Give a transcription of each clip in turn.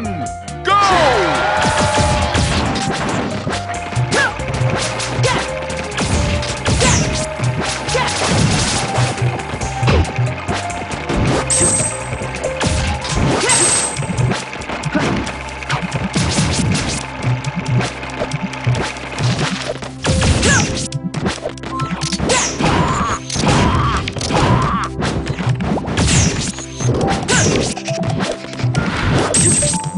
one, go! you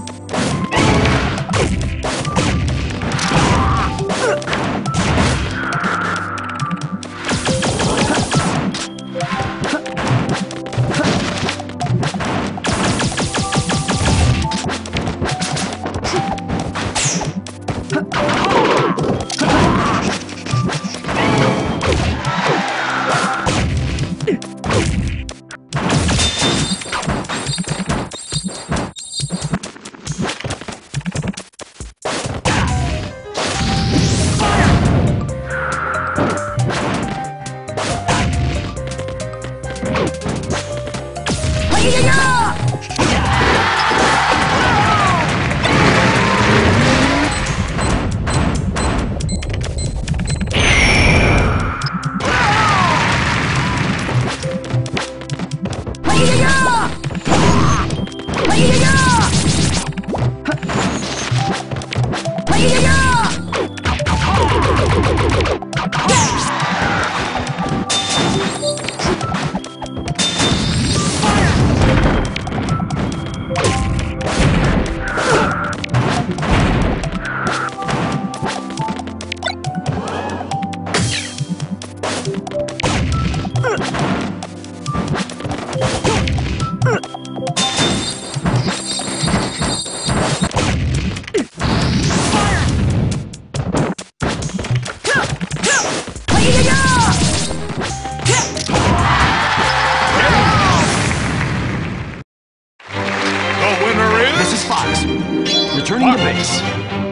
Let's go! Base.